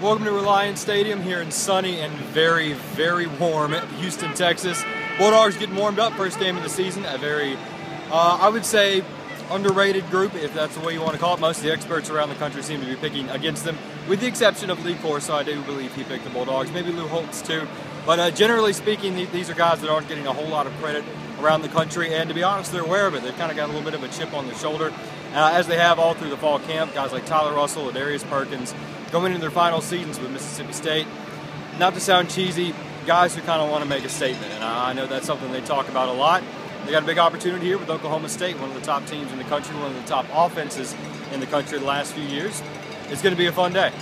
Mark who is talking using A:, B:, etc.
A: Welcome to Reliant Stadium here in sunny and very, very warm Houston, Texas. Bulldogs getting warmed up, first game of the season. A very, uh, I would say, underrated group, if that's the way you want to call it. Most of the experts around the country seem to be picking against them, with the exception of Lee Corso. I do believe he picked the Bulldogs. Maybe Lou Holtz too. But uh, generally speaking, these are guys that aren't getting a whole lot of credit around the country, and to be honest, they're aware of it. They've kind of got a little bit of a chip on their shoulder, uh, as they have all through the fall camp. Guys like Tyler Russell, and Darius Perkins, going into their final seasons with Mississippi State. Not to sound cheesy, guys who kind of want to make a statement, and I know that's something they talk about a lot. They got a big opportunity here with Oklahoma State, one of the top teams in the country, one of the top offenses in the country the last few years. It's going to be a fun day.